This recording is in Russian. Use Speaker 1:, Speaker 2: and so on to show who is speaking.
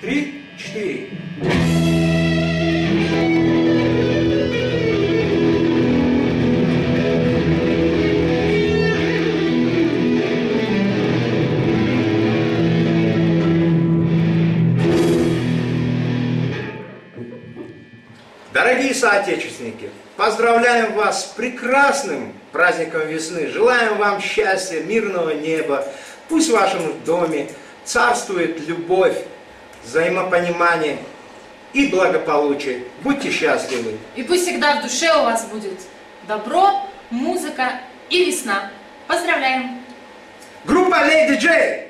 Speaker 1: Три, четыре. Дорогие соотечественники, поздравляем вас с прекрасным праздником весны. Желаем вам счастья, мирного неба. Пусть в вашем доме царствует любовь, взаимопонимание и благополучие. Будьте счастливы.
Speaker 2: И пусть всегда в душе у вас будет добро, музыка и весна. Поздравляем!
Speaker 1: Группа Lady J!